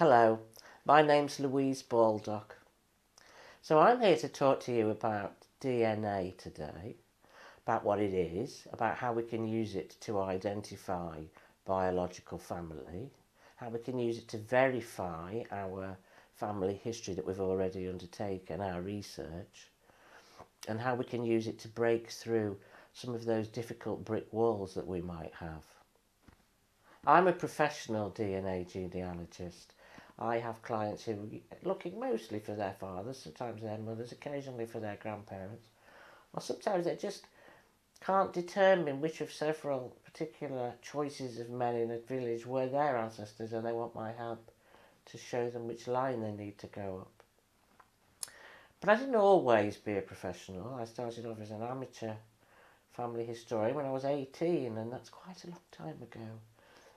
Hello, my name's Louise Baldock. So I'm here to talk to you about DNA today, about what it is, about how we can use it to identify biological family, how we can use it to verify our family history that we've already undertaken, our research, and how we can use it to break through some of those difficult brick walls that we might have. I'm a professional DNA genealogist. I have clients who are looking mostly for their fathers, sometimes their mothers, occasionally for their grandparents, or sometimes they just can't determine which of several particular choices of men in a village were their ancestors and they want my help to show them which line they need to go up. But I didn't always be a professional. I started off as an amateur family historian when I was 18 and that's quite a long time ago.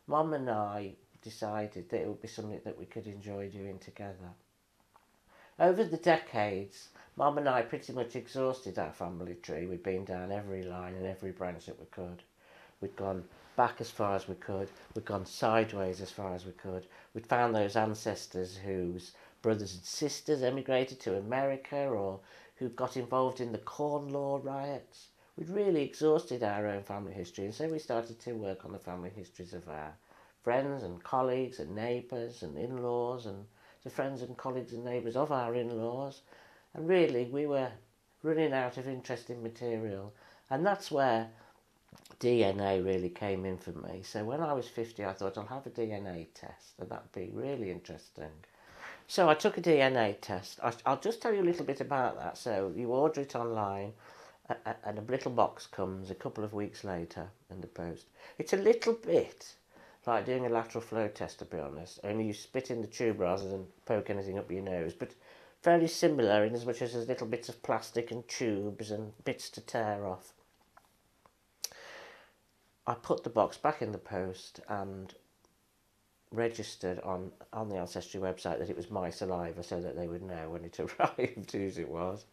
Mum and I decided that it would be something that we could enjoy doing together. Over the decades, Mum and I pretty much exhausted our family tree. We'd been down every line and every branch that we could. We'd gone back as far as we could. We'd gone sideways as far as we could. We'd found those ancestors whose brothers and sisters emigrated to America or who got involved in the Corn Law riots. We'd really exhausted our own family history, and so we started to work on the family histories of our friends and colleagues and neighbours and in-laws and the friends and colleagues and neighbours of our in-laws. And really, we were running out of interesting material. And that's where DNA really came in for me. So when I was 50, I thought I'll have a DNA test, and that'd be really interesting. So I took a DNA test. I'll just tell you a little bit about that. So you order it online, and a little box comes a couple of weeks later in the post. It's a little bit like doing a lateral flow test, to be honest. Only you spit in the tube rather than poke anything up your nose. But fairly similar in as much as there's little bits of plastic and tubes and bits to tear off. I put the box back in the post and registered on, on the Ancestry website that it was my saliva so that they would know when it arrived whose it was.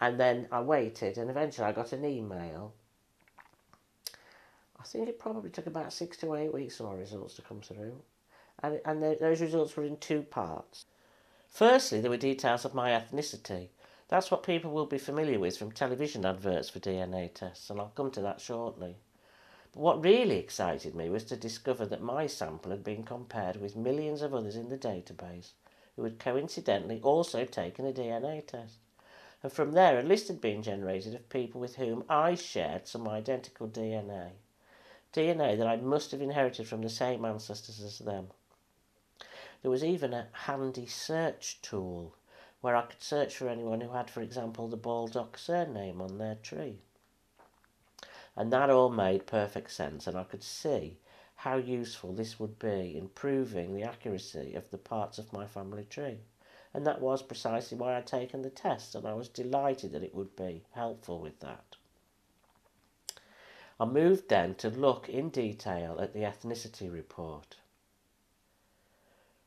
And then I waited and eventually I got an email I think it probably took about six to eight weeks for my results to come through. And, and the, those results were in two parts. Firstly, there were details of my ethnicity. That's what people will be familiar with from television adverts for DNA tests, and I'll come to that shortly. What really excited me was to discover that my sample had been compared with millions of others in the database who had coincidentally also taken a DNA test. And from there, a list had been generated of people with whom I shared some identical DNA. DNA that I must have inherited from the same ancestors as them. There was even a handy search tool where I could search for anyone who had, for example, the Baldock surname on their tree. And that all made perfect sense, and I could see how useful this would be in proving the accuracy of the parts of my family tree. And that was precisely why I'd taken the test, and I was delighted that it would be helpful with that. I moved then to look in detail at the ethnicity report.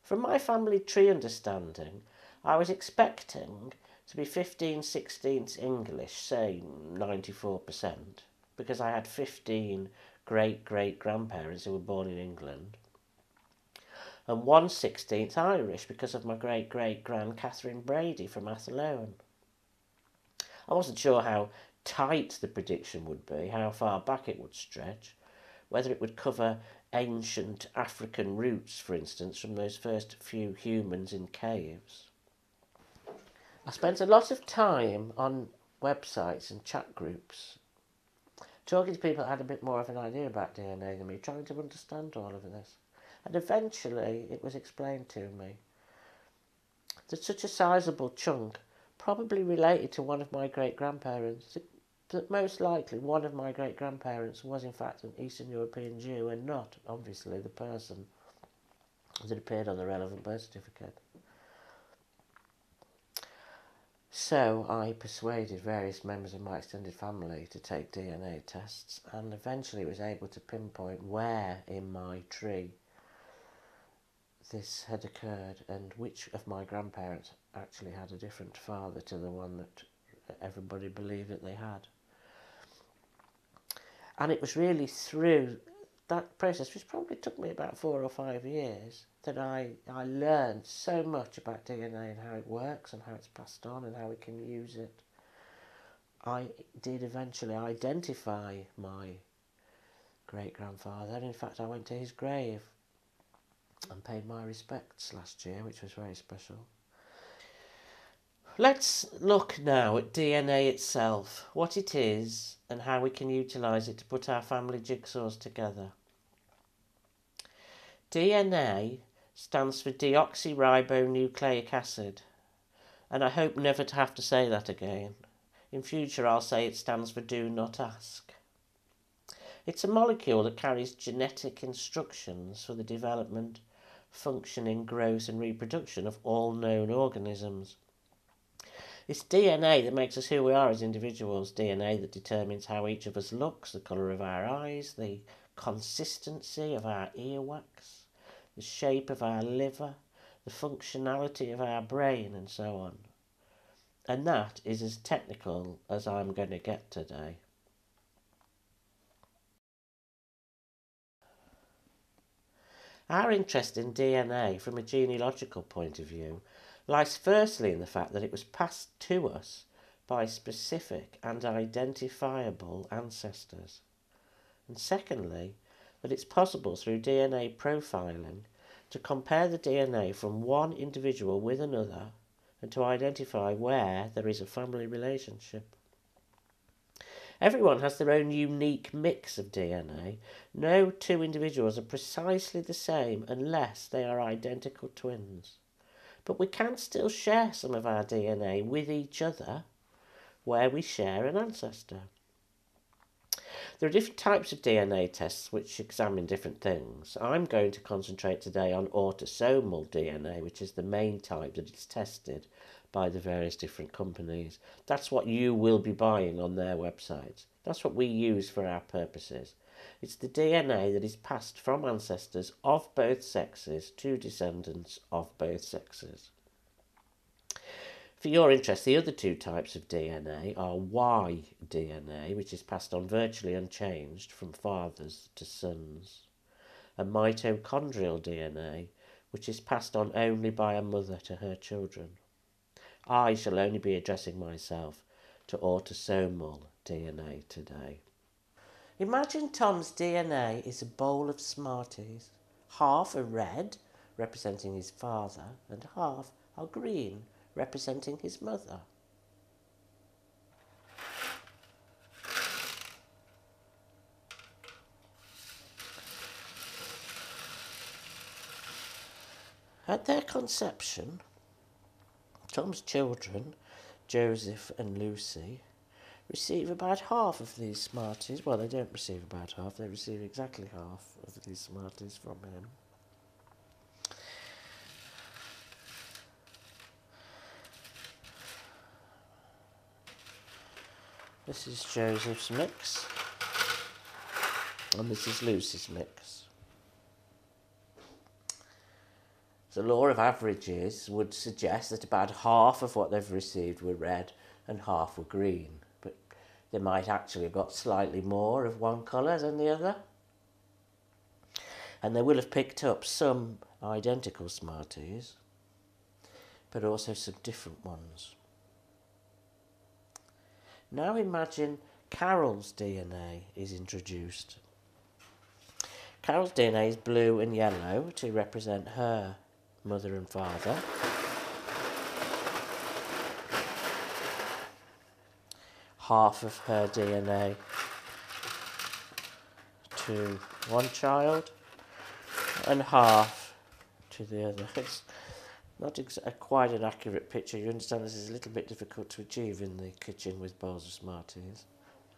From my family tree understanding, I was expecting to be 15 16th English, say 94%, because I had 15 great great grandparents who were born in England, and 1 16th Irish because of my great great grand Catherine Brady from Athlone. I wasn't sure how tight the prediction would be, how far back it would stretch, whether it would cover ancient African roots, for instance, from those first few humans in caves. I spent a lot of time on websites and chat groups talking to people that had a bit more of an idea about DNA than me, trying to understand all of this. And eventually it was explained to me that such a sizable chunk probably related to one of my great grandparents that most likely one of my great grandparents was in fact an Eastern European Jew and not, obviously, the person that appeared on the relevant birth certificate. So I persuaded various members of my extended family to take DNA tests and eventually was able to pinpoint where in my tree this had occurred and which of my grandparents actually had a different father to the one that everybody believed that they had. And it was really through that process, which probably took me about four or five years, that I, I learned so much about DNA and how it works and how it's passed on and how we can use it. I did eventually identify my great grandfather. In fact, I went to his grave and paid my respects last year, which was very special. Let's look now at DNA itself, what it is, and how we can utilise it to put our family jigsaws together. DNA stands for deoxyribonucleic acid, and I hope never to have to say that again. In future, I'll say it stands for do not ask. It's a molecule that carries genetic instructions for the development, functioning, growth, and reproduction of all known organisms. It's DNA that makes us who we are as individuals, DNA that determines how each of us looks, the colour of our eyes, the consistency of our earwax, the shape of our liver, the functionality of our brain, and so on. And that is as technical as I'm going to get today. Our interest in DNA from a genealogical point of view lies firstly in the fact that it was passed to us by specific and identifiable ancestors, and secondly, that it's possible through DNA profiling to compare the DNA from one individual with another and to identify where there is a family relationship. Everyone has their own unique mix of DNA. No two individuals are precisely the same unless they are identical twins. But we can still share some of our DNA with each other where we share an ancestor. There are different types of DNA tests which examine different things. I'm going to concentrate today on autosomal DNA, which is the main type that is tested by the various different companies. That's what you will be buying on their websites. That's what we use for our purposes. It's the DNA that is passed from ancestors of both sexes to descendants of both sexes. For your interest, the other two types of DNA are Y DNA, which is passed on virtually unchanged from fathers to sons, and mitochondrial DNA, which is passed on only by a mother to her children. I shall only be addressing myself to autosomal DNA today. Imagine Tom's DNA is a bowl of Smarties. Half are red, representing his father, and half are green, representing his mother. At their conception, Tom's children, Joseph and Lucy, receive about half of these Smarties. Well, they don't receive about half, they receive exactly half of these Smarties from him. This is Joseph's mix, and this is Lucy's mix. The law of averages would suggest that about half of what they've received were red and half were green, they might actually have got slightly more of one colour than the other. And they will have picked up some identical Smarties, but also some different ones. Now imagine Carol's DNA is introduced. Carol's DNA is blue and yellow to represent her mother and father. Half of her DNA to one child and half to the other. It's not quite an accurate picture. You understand this is a little bit difficult to achieve in the kitchen with bowls of Smarties.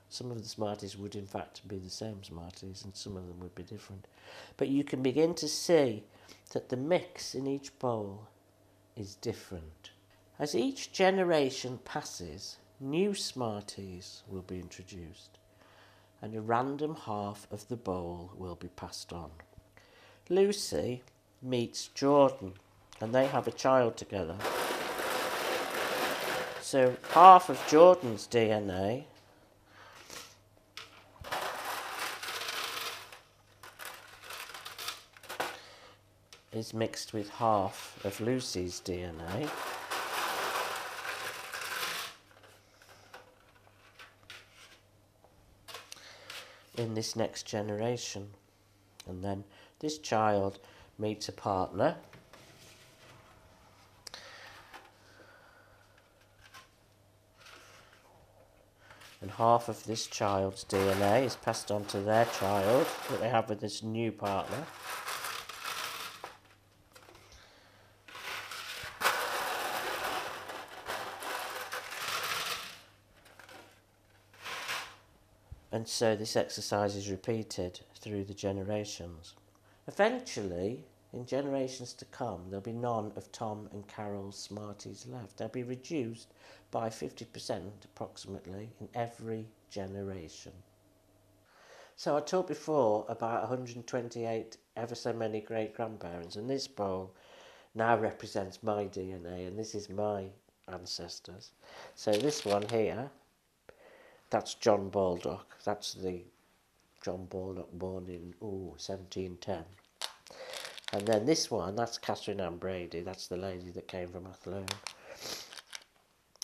Some of the Smarties would in fact be the same Smarties and some of them would be different. But you can begin to see that the mix in each bowl is different. As each generation passes, new Smarties will be introduced and a random half of the bowl will be passed on. Lucy meets Jordan and they have a child together. So half of Jordan's DNA is mixed with half of Lucy's DNA. In this next generation. And then this child meets a partner. And half of this child's DNA is passed on to their child that they have with this new partner. And so this exercise is repeated through the generations. Eventually, in generations to come, there'll be none of Tom and Carol's Smarties left. They'll be reduced by 50% approximately in every generation. So I talked before about 128 ever so many great grandparents, and this bowl now represents my DNA, and this is my ancestors. So this one here that's John Baldock. That's the John Baldock born in ooh, 1710. And then this one, that's Catherine Ann Brady. That's the lady that came from Athlone.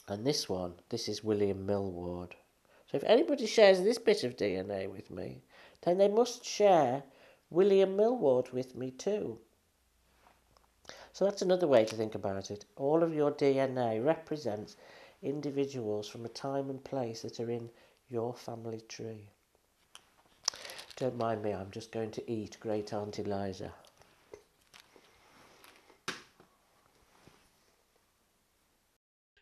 And this one, this is William Millward. So if anybody shares this bit of DNA with me, then they must share William Millward with me too. So that's another way to think about it. All of your DNA represents individuals from a time and place that are in your family tree. Don't mind me, I'm just going to eat Great Aunt Eliza.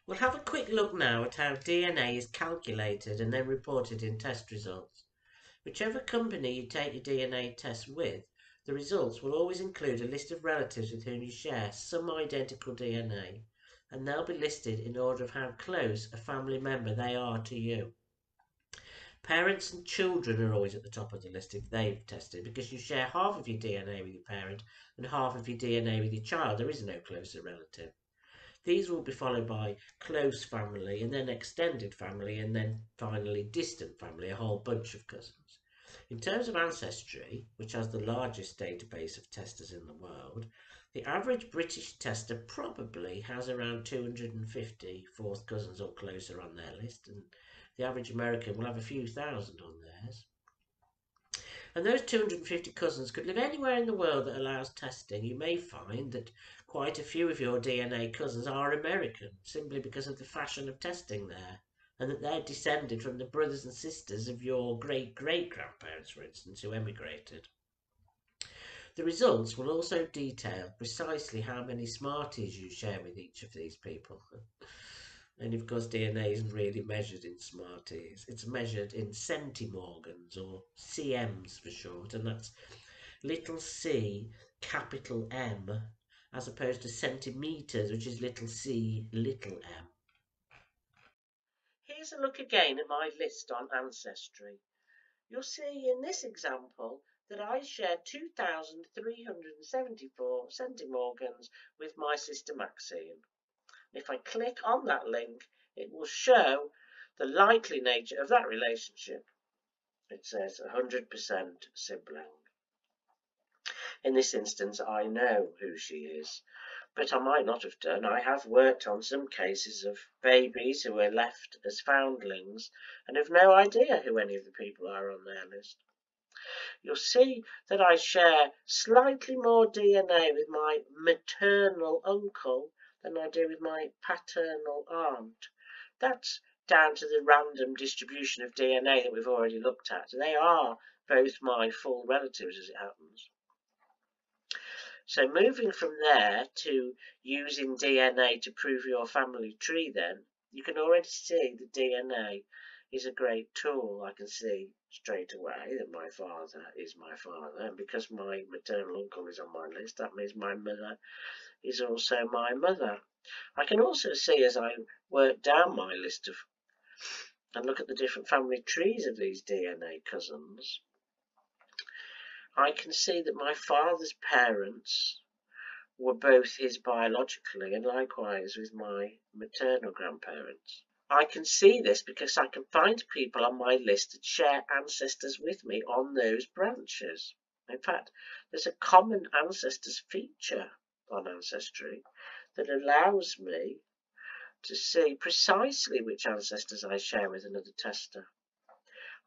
We'll have a quick look now at how DNA is calculated and then reported in test results. Whichever company you take your DNA test with, the results will always include a list of relatives with whom you share some identical DNA and they'll be listed in order of how close a family member they are to you. Parents and children are always at the top of the list if they've tested because you share half of your DNA with your parent and half of your DNA with your child. There is no closer relative. These will be followed by close family and then extended family and then finally distant family, a whole bunch of cousins. In terms of ancestry, which has the largest database of testers in the world, the average British tester probably has around 250 fourth cousins or closer on their list, and the average American will have a few thousand on theirs. And those 250 cousins could live anywhere in the world that allows testing. You may find that quite a few of your DNA cousins are American, simply because of the fashion of testing there, and that they're descended from the brothers and sisters of your great great grandparents, for instance, who emigrated. The results will also detail precisely how many Smarties you share with each of these people. and of course, DNA isn't really measured in Smarties. It's measured in centimorgans, or CMs for short, and that's little c, capital M, as opposed to centimetres, which is little c, little m. Here's a look again at my list on Ancestry. You'll see in this example that I share 2,374 centimorgans with my sister Maxine. If I click on that link, it will show the likely nature of that relationship. It says 100% sibling. In this instance, I know who she is, but I might not have done. I have worked on some cases of babies who were left as foundlings and have no idea who any of the people are on their list you'll see that I share slightly more DNA with my maternal uncle than I do with my paternal aunt. That's down to the random distribution of DNA that we've already looked at. They are both my full relatives as it happens. So moving from there to using DNA to prove your family tree then, you can already see the DNA is a great tool. I can see straight away that my father is my father, and because my maternal uncle is on my list, that means my mother is also my mother. I can also see as I work down my list of and look at the different family trees of these DNA cousins, I can see that my father's parents were both his biologically and likewise with my maternal grandparents. I can see this because I can find people on my list that share ancestors with me on those branches. In fact, there's a common ancestors feature on Ancestry that allows me to see precisely which ancestors I share with another tester.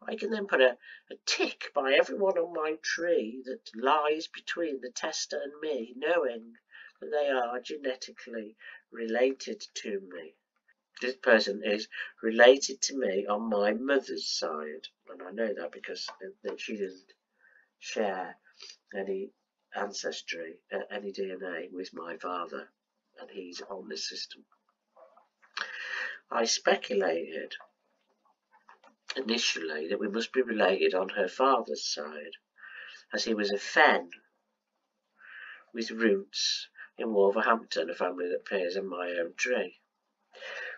I can then put a, a tick by everyone on my tree that lies between the tester and me, knowing that they are genetically related to me. This person is related to me on my mother's side, and I know that because that she doesn't share any ancestry, uh, any DNA with my father, and he's on the system. I speculated initially that we must be related on her father's side, as he was a Fenn with roots in Wolverhampton, a family that appears in my own tree.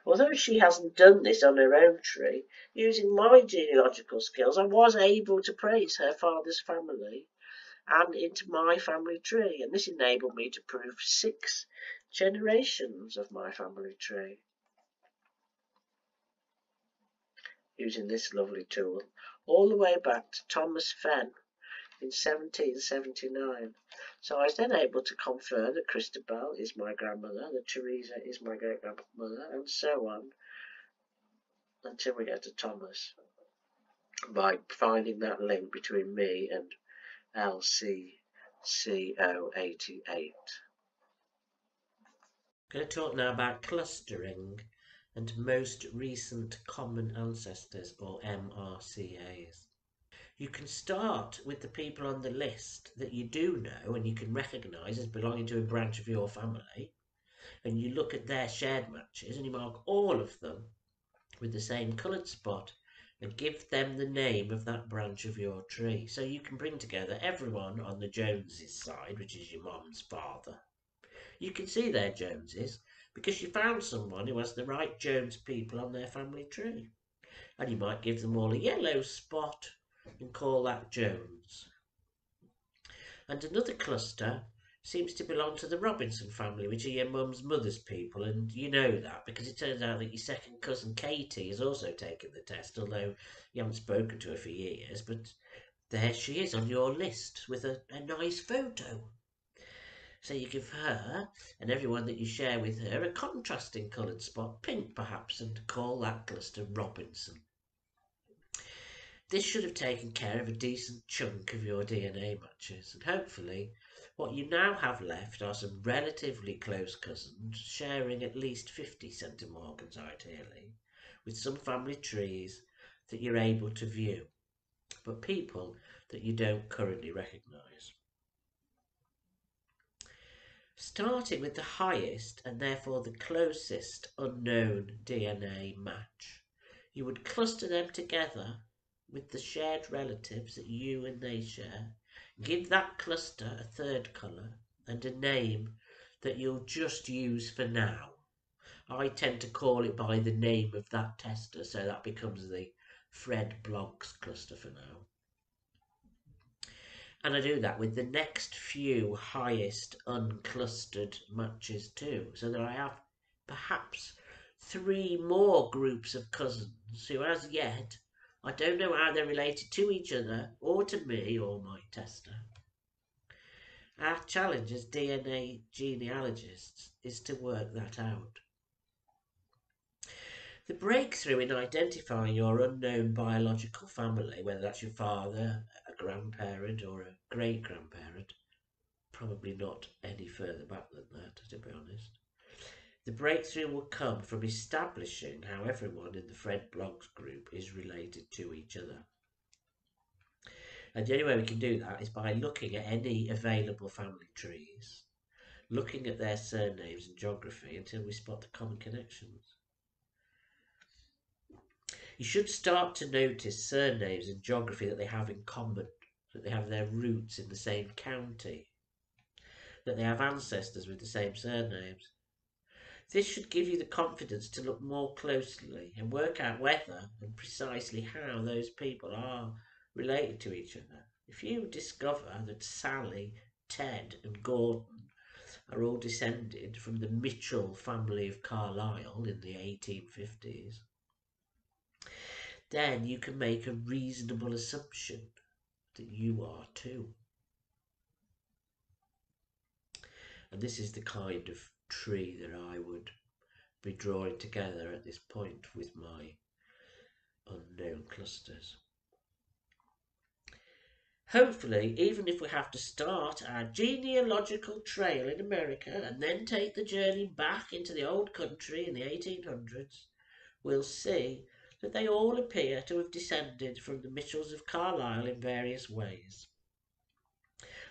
Although she hasn't done this on her own tree, using my genealogical skills, I was able to praise her father's family and into my family tree, and this enabled me to prove six generations of my family tree. Using this lovely tool all the way back to Thomas Fenn in 1779. So I was then able to confirm that Christabel is my grandmother, that Teresa is my great grandmother, and so on until we get to Thomas by finding that link between me and LCCO88. I'm going to talk now about clustering and most recent common ancestors or MRCAs. You can start with the people on the list that you do know and you can recognise as belonging to a branch of your family and you look at their shared matches and you mark all of them with the same coloured spot and give them the name of that branch of your tree. So you can bring together everyone on the Joneses side, which is your mum's father. You can see their Joneses because you found someone who has the right Jones people on their family tree. And you might give them all a yellow spot and call that Jones. And another cluster seems to belong to the Robinson family, which are your mum's mother's people, and you know that because it turns out that your second cousin Katie has also taken the test, although you haven't spoken to her for years, but there she is on your list with a, a nice photo. So you give her and everyone that you share with her a contrasting coloured spot, pink perhaps, and call that cluster Robinson. This should have taken care of a decent chunk of your DNA matches, and hopefully what you now have left are some relatively close cousins sharing at least 50 centimorgans ideally, with some family trees that you're able to view, but people that you don't currently recognise. Starting with the highest and therefore the closest unknown DNA match, you would cluster them together with the shared relatives that you and they share. Give that cluster a third colour and a name that you'll just use for now. I tend to call it by the name of that tester, so that becomes the Fred Bloggs cluster for now. And I do that with the next few highest unclustered matches too, so that I have perhaps three more groups of cousins who as yet I don't know how they're related to each other or to me or my tester. Our challenge as DNA genealogists is to work that out. The breakthrough in identifying your unknown biological family, whether that's your father, grandparent, or a great grandparent, probably not any further back than that, to be honest. The breakthrough will come from establishing how everyone in the Fred Bloggs group is related to each other. And the only way we can do that is by looking at any available family trees, looking at their surnames and geography until we spot the common connections. You should start to notice surnames and geography that they have in common, that they have their roots in the same county, that they have ancestors with the same surnames. This should give you the confidence to look more closely and work out whether and precisely how those people are related to each other. If you discover that Sally, Ted, and Gordon are all descended from the Mitchell family of Carlisle in the 1850s, then you can make a reasonable assumption that you are too. And this is the kind of tree that I would be drawing together at this point with my unknown clusters. Hopefully, even if we have to start our genealogical trail in America and then take the journey back into the old country in the 1800s, we'll see that they all appear to have descended from the Mitchells of Carlisle in various ways.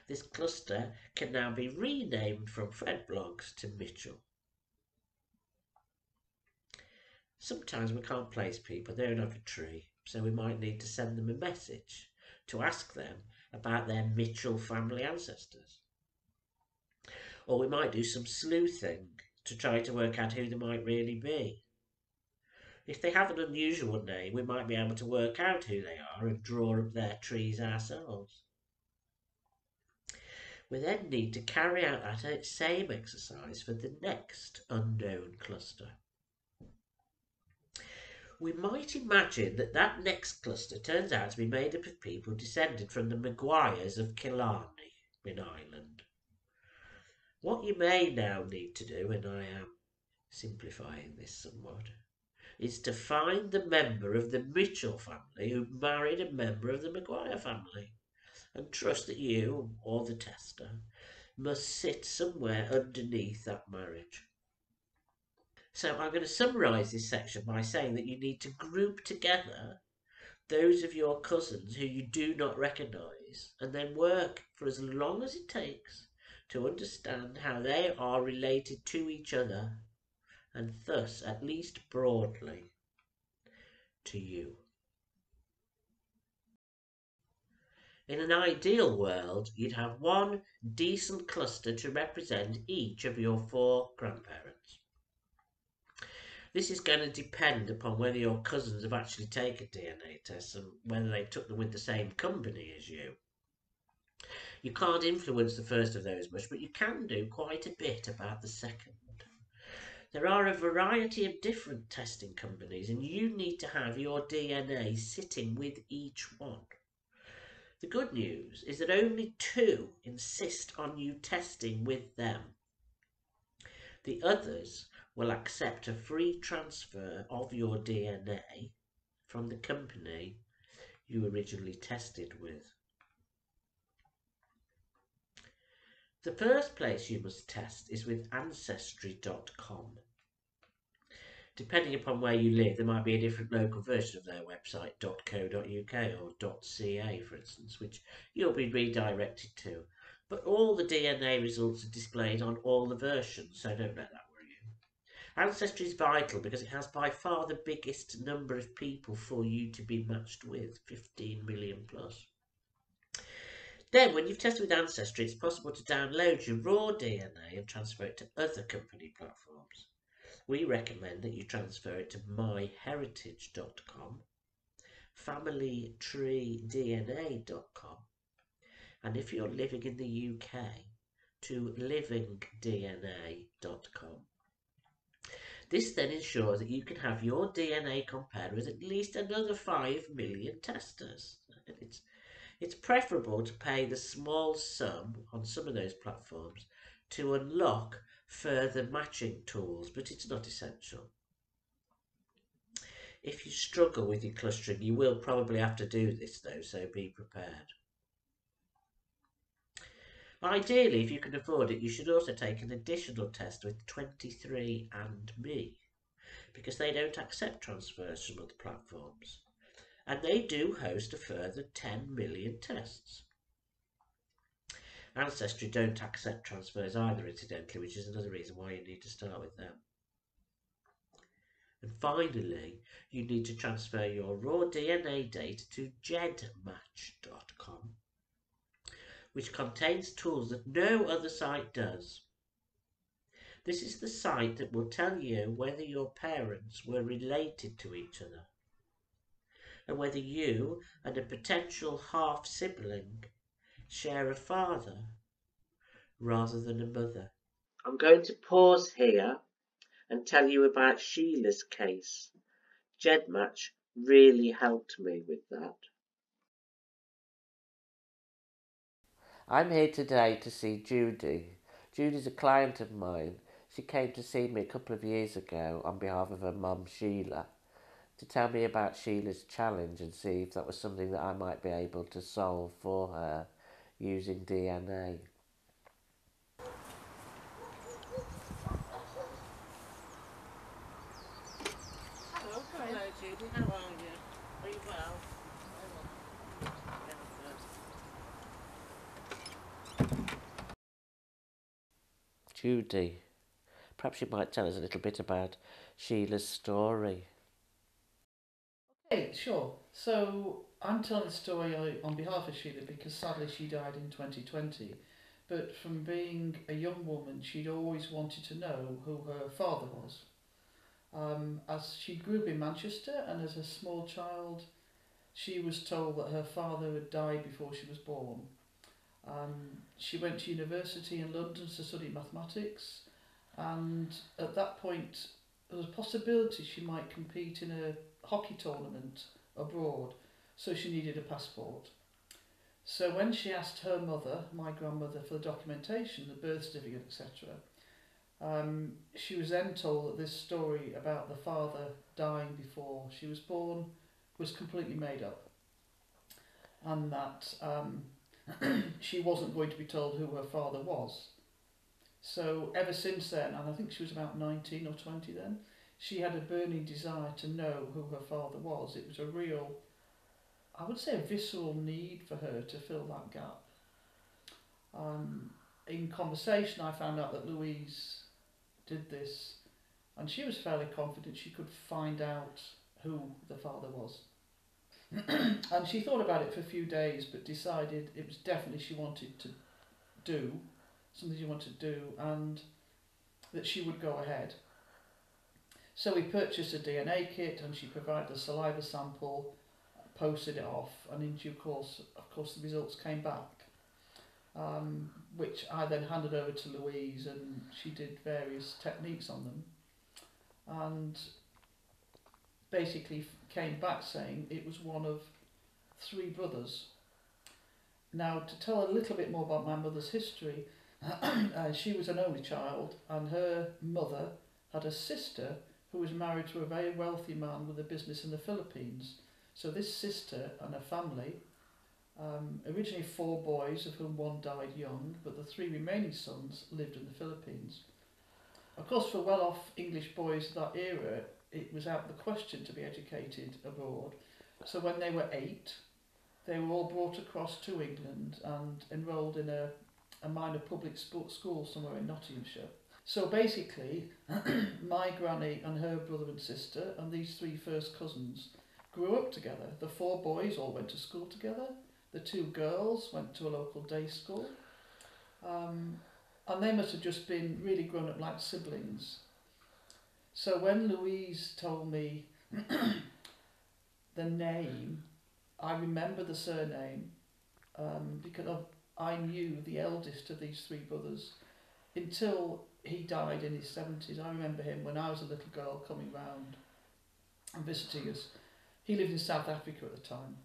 This cluster can now be renamed from Fred Bloggs to Mitchell. Sometimes we can't place people, they don't a tree, so we might need to send them a message to ask them about their Mitchell family ancestors. Or we might do some sleuthing to try to work out who they might really be. If they have an unusual name, we might be able to work out who they are and draw up their trees ourselves. We then need to carry out that same exercise for the next unknown cluster we might imagine that that next cluster turns out to be made up of people descended from the Maguires of Killarney in Ireland. What you may now need to do, and I am simplifying this somewhat, is to find the member of the Mitchell family who married a member of the Maguire family, and trust that you, or the tester, must sit somewhere underneath that marriage. So I'm going to summarise this section by saying that you need to group together those of your cousins who you do not recognise and then work for as long as it takes to understand how they are related to each other and thus, at least broadly, to you. In an ideal world, you'd have one decent cluster to represent each of your four grandparents. This is going to depend upon whether your cousins have actually taken DNA tests and whether they took them with the same company as you. You can't influence the first of those much, but you can do quite a bit about the second. There are a variety of different testing companies, and you need to have your DNA sitting with each one. The good news is that only two insist on you testing with them. The others will accept a free transfer of your DNA from the company you originally tested with. The first place you must test is with Ancestry.com. Depending upon where you live, there might be a different local version of their website, .co.uk or .ca, for instance, which you'll be redirected to. But all the DNA results are displayed on all the versions, so don't let that worry you. Ancestry is vital because it has by far the biggest number of people for you to be matched with 15 million plus. Then, when you've tested with Ancestry, it's possible to download your raw DNA and transfer it to other company platforms. We recommend that you transfer it to myheritage.com, familytreedna.com, and if you're living in the UK, to livingdna.com. This then ensures that you can have your DNA compared with at least another 5 million testers. It's, it's preferable to pay the small sum on some of those platforms to unlock further matching tools, but it's not essential. If you struggle with your clustering, you will probably have to do this though, so be prepared. Ideally, if you can afford it, you should also take an additional test with 23andMe because they don't accept transfers from other platforms. And they do host a further 10 million tests. Ancestry don't accept transfers either, incidentally, which is another reason why you need to start with them. And finally, you need to transfer your raw DNA data to gedmatch.com which contains tools that no other site does. This is the site that will tell you whether your parents were related to each other and whether you and a potential half sibling share a father rather than a mother. I'm going to pause here and tell you about Sheila's case. GEDmatch really helped me with that. I'm here today to see Judie. Judie's a client of mine. She came to see me a couple of years ago on behalf of her mum Sheila to tell me about Sheila's challenge and see if that was something that I might be able to solve for her using DNA. Hello, hello Judie, how are you? Are you well? Judie, perhaps you might tell us a little bit about Sheila's story. Okay, sure. So I'm telling the story on behalf of Sheila because sadly she died in 2020. But from being a young woman, she'd always wanted to know who her father was. Um, as she grew up in Manchester and as a small child, she was told that her father had died before she was born. Um, she went to university in London to study mathematics, and at that point, there was a possibility she might compete in a hockey tournament abroad, so she needed a passport. So when she asked her mother, my grandmother, for the documentation, the birth certificate, etc., um, she was then told that this story about the father dying before she was born was completely made up, and that um, she wasn't going to be told who her father was. So ever since then, and I think she was about 19 or 20 then, she had a burning desire to know who her father was. It was a real, I would say, a visceral need for her to fill that gap. Um, in conversation, I found out that Louise did this, and she was fairly confident she could find out who the father was. and she thought about it for a few days, but decided it was definitely she wanted to do something she wanted to do, and that she would go ahead. So we purchased a DNA kit, and she provided a saliva sample, posted it off, and in due course, of course, the results came back, um, which I then handed over to Louise, and she did various techniques on them, and basically came back saying it was one of three brothers. Now, to tell a little bit more about my mother's history, uh, she was an only child, and her mother had a sister who was married to a very wealthy man with a business in the Philippines. So this sister and her family, um, originally four boys, of whom one died young, but the three remaining sons lived in the Philippines. Of course, for well-off English boys of that era, it was out of the question to be educated abroad. So when they were eight, they were all brought across to England and enrolled in a, a minor public school somewhere in Nottinghamshire. So basically, my granny and her brother and sister and these three first cousins grew up together. The four boys all went to school together. The two girls went to a local day school. Um, and they must have just been really grown up like siblings. So when Louise told me the name, I remember the surname um, because of, I knew the eldest of these three brothers until he died in his 70s. I remember him when I was a little girl coming round and visiting us. He lived in South Africa at the time.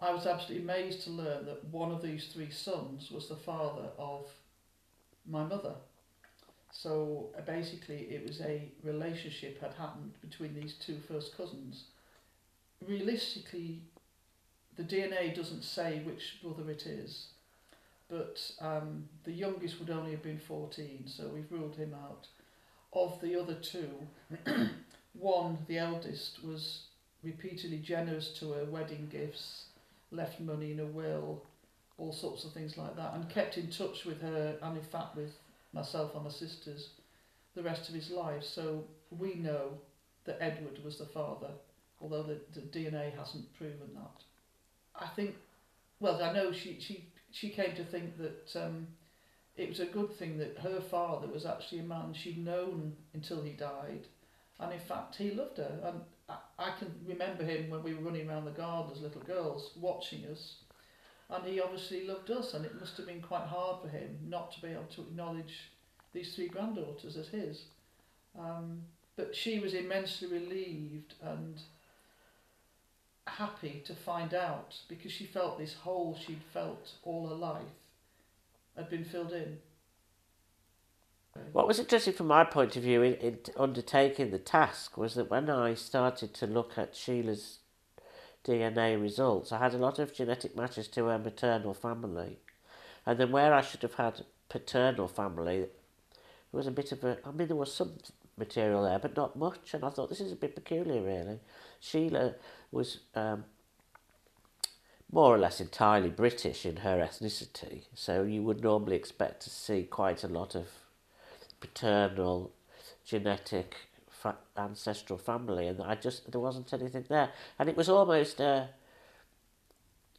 I was absolutely amazed to learn that one of these three sons was the father of my mother. So uh, basically, it was a relationship had happened between these two first cousins. Realistically, the DNA doesn't say which brother it is but um, the youngest would only have been 14, so we've ruled him out. Of the other two, one, the eldest, was repeatedly generous to her wedding gifts, left money in a will, all sorts of things like that, and kept in touch with her and in fact with myself and my sisters the rest of his life. So we know that Edward was the father, although the, the DNA hasn't proven that. I think, well, I know she, she she came to think that um, it was a good thing that her father was actually a man she'd known until he died. And in fact, he loved her. And I, I can remember him when we were running around the garden as little girls, watching us. and he obviously loved us, and it must have been quite hard for him not to be able to acknowledge these three granddaughters as his. Um, but she was immensely relieved and happy to find out because she felt this hole she'd felt all her life had been filled in. What was interesting from my point of view in, in undertaking the task was that when I started to look at Sheila's DNA results, I had a lot of genetic matches to her maternal family. And then where I should have had paternal family, there was a bit of a, I mean, there was some material there, but not much. And I thought, this is a bit peculiar, really. Sheila was um, more or less entirely British in her ethnicity, so you would normally expect to see quite a lot of paternal genetic fa- ancestral family, and I just there wasn't anything there, and it was almost a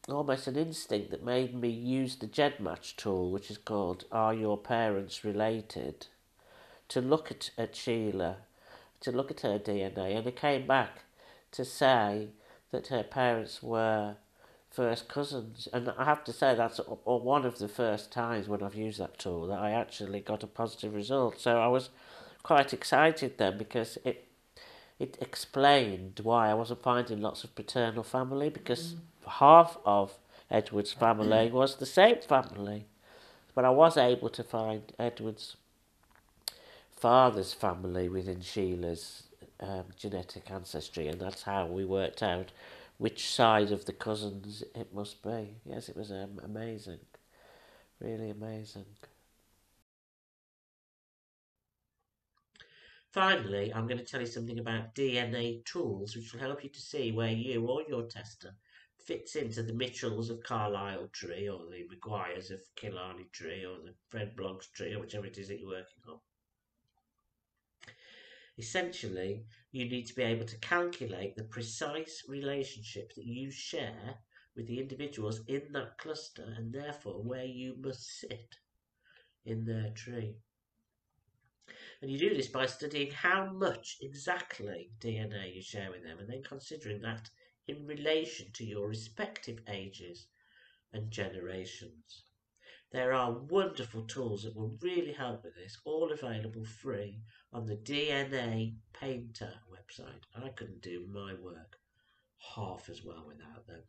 almost an instinct that made me use the GEDmatch tool, which is called "Are Your Parents Related?" To look at, at Sheila, to look at her DNA, and it came back to say that her parents were first cousins. And I have to say that's one of the first times when I've used that tool that I actually got a positive result. So I was quite excited then because it it explained why I wasn't finding lots of paternal family because mm. half of Edward's family was the same family. But I was able to find Edward's father's family within Sheila's um, genetic ancestry, and that's how we worked out which side of the cousins it must be. Yes, it was um, amazing, really amazing. Finally, I'm going to tell you something about DNA tools, which will help you to see where you or your tester fits into the Mitchells of Carlisle tree, or the Maguires of Killarney tree, or the Fred Bloggs tree, or whichever it is that you're working on. Essentially, you need to be able to calculate the precise relationship that you share with the individuals in that cluster and therefore where you must sit in their tree. And you do this by studying how much exactly DNA you share with them and then considering that in relation to your respective ages and generations. There are wonderful tools that will really help with this, all available free on the DNA Painter website. I couldn't do my work half as well without them.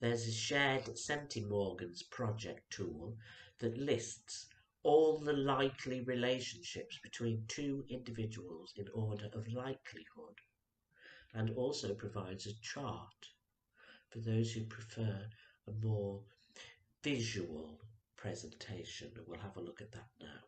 There's a shared centimorgans project tool that lists all the likely relationships between two individuals in order of likelihood and also provides a chart for those who prefer a more visual presentation. We'll have a look at that now.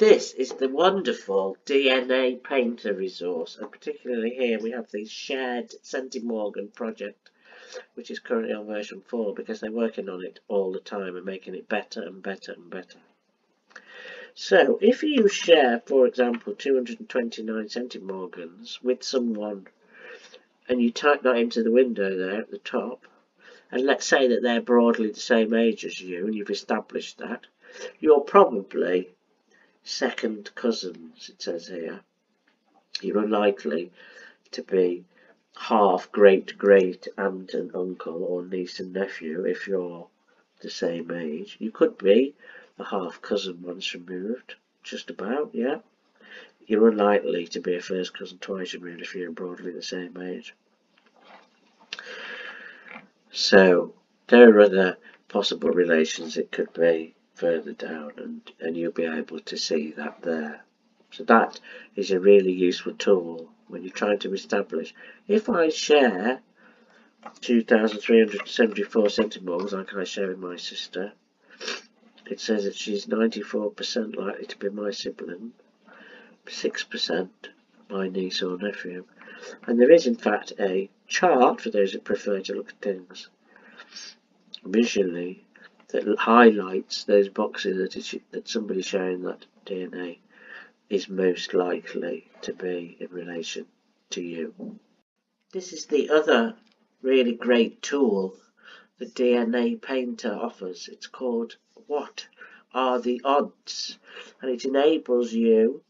This is the wonderful DNA Painter resource, and particularly here we have the shared Centimorgan project, which is currently on version 4 because they're working on it all the time and making it better and better and better. So, if you share, for example, 229 centimorgans with someone and you type that into the window there at the top, and let's say that they're broadly the same age as you, and you've established that, you're probably second cousins, it says here. You're unlikely to be half great great aunt and uncle or niece and nephew if you're the same age. You could be a half cousin once removed, just about, yeah. You're unlikely to be a first cousin twice removed if you're broadly the same age. So there are other possible relations it could be further down and, and you'll be able to see that there. So that is a really useful tool when you're trying to establish. If I share 2,374 centimorgans like I share with my sister, it says that she's 94% likely to be my sibling, 6% my niece or nephew. And there is in fact a chart for those that prefer to look at things visually that highlights those boxes that, that somebody sharing that DNA is most likely to be in relation to you. This is the other really great tool the DNA Painter offers. It's called What Are the Odds? And it enables you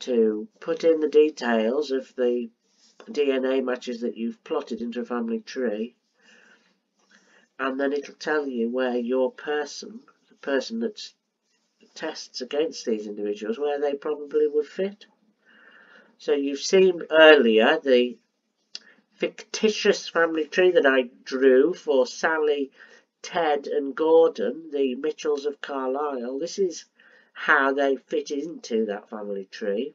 to put in the details of the DNA matches that you've plotted into a family tree, and then it'll tell you where your person, the person that tests against these individuals, where they probably would fit. So you've seen earlier the fictitious family tree that I drew for Sally, Ted and Gordon, the Mitchells of Carlisle. This is how they fit into that family tree.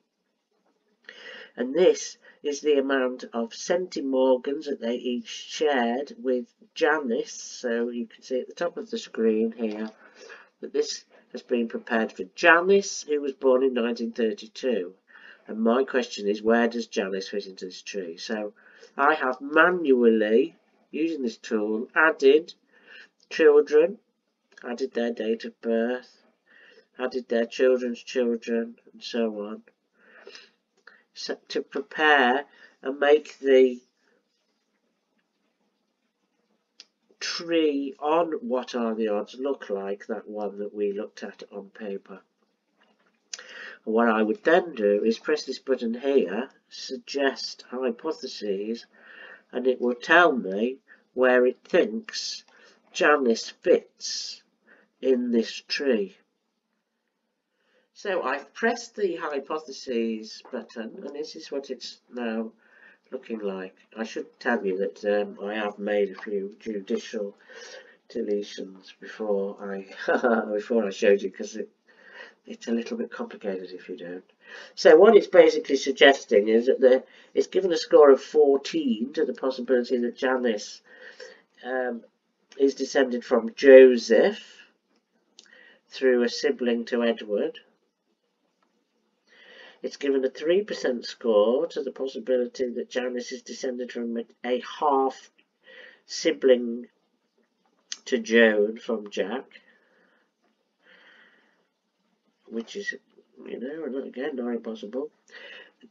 And this is the amount of centimorgans that they each shared with Janice. So you can see at the top of the screen here that this has been prepared for Janice, who was born in 1932. And my question is, where does Janice fit into this tree? So I have manually, using this tool, added children, added their date of birth, added their children's children, and so on, to prepare and make the tree on what are the odds look like that one that we looked at on paper. And what I would then do is press this button here, suggest hypotheses, and it will tell me where it thinks Janice fits in this tree. So I've pressed the hypotheses button and this is what it's now looking like. I should tell you that um, I have made a few judicial deletions before I before I showed you because it, it's a little bit complicated if you don't. So what it's basically suggesting is that the, it's given a score of 14 to the possibility that Janice um, is descended from Joseph through a sibling to Edward. It's given a 3% score to the possibility that Janice is descended from a half sibling to Joan from Jack, which is, you know, again, not impossible.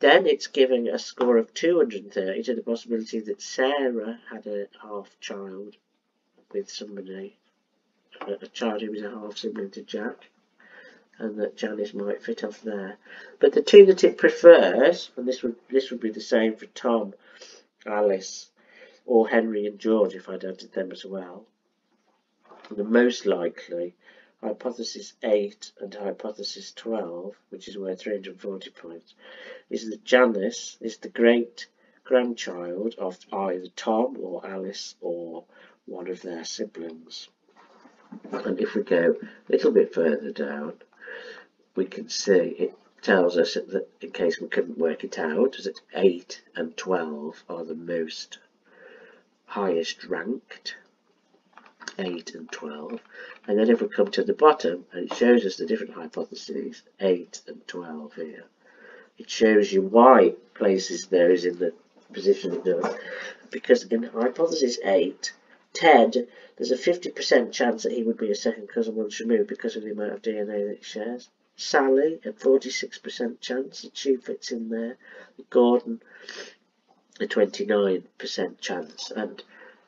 Then it's giving a score of 230 to the possibility that Sarah had a half child with somebody, a child who was a half sibling to Jack and that Janice might fit off there. But the two that it prefers, and this would this would be the same for Tom, Alice, or Henry and George if I'd added them as well. The most likely, hypothesis 8 and hypothesis 12, which is worth 340 points, is that Janice is the great grandchild of either Tom or Alice or one of their siblings. And if we go a little bit further down, we can see it tells us that in case we couldn't work it out, that 8 and 12 are the most highest ranked, 8 and 12. And then if we come to the bottom, and it shows us the different hypotheses, 8 and 12 here, it shows you why places those in the position it does. Because in hypothesis 8, Ted, there's a 50% chance that he would be a second cousin once removed because of the amount of DNA that he shares. Sally at 46% chance that she fits in there. Gordon a 29% chance and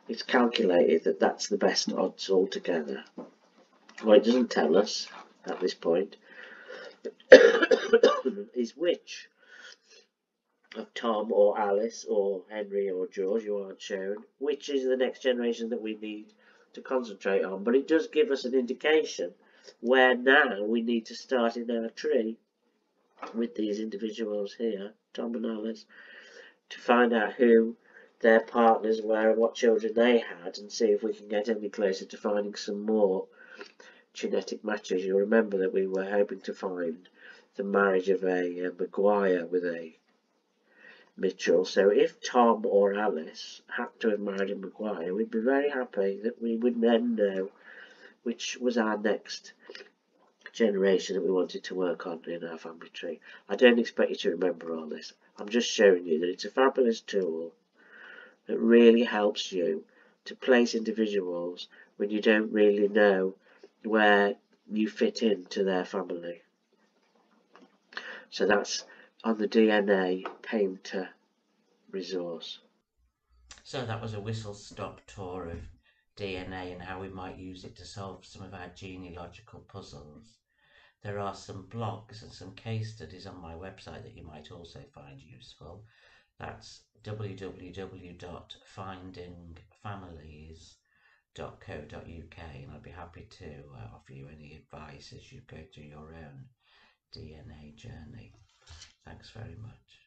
it's calculated that that's the best odds altogether. What it doesn't tell us at this point is which of Tom or Alice or Henry or George you aren't shown, which is the next generation that we need to concentrate on. But it does give us an indication where now we need to start in our tree with these individuals here, Tom and Alice, to find out who their partners were and what children they had and see if we can get any closer to finding some more genetic matches. You'll remember that we were hoping to find the marriage of a, a Maguire with a Mitchell. So if Tom or Alice had to have married a Maguire, we'd be very happy that we would then know which was our next generation that we wanted to work on in our family tree. I don't expect you to remember all this. I'm just showing you that it's a fabulous tool that really helps you to place individuals when you don't really know where you fit into their family. So that's on the DNA Painter resource. So that was a whistle stop tour of DNA and how we might use it to solve some of our genealogical puzzles. There are some blogs and some case studies on my website that you might also find useful. That's www.findingfamilies.co.uk and I'd be happy to uh, offer you any advice as you go through your own DNA journey. Thanks very much.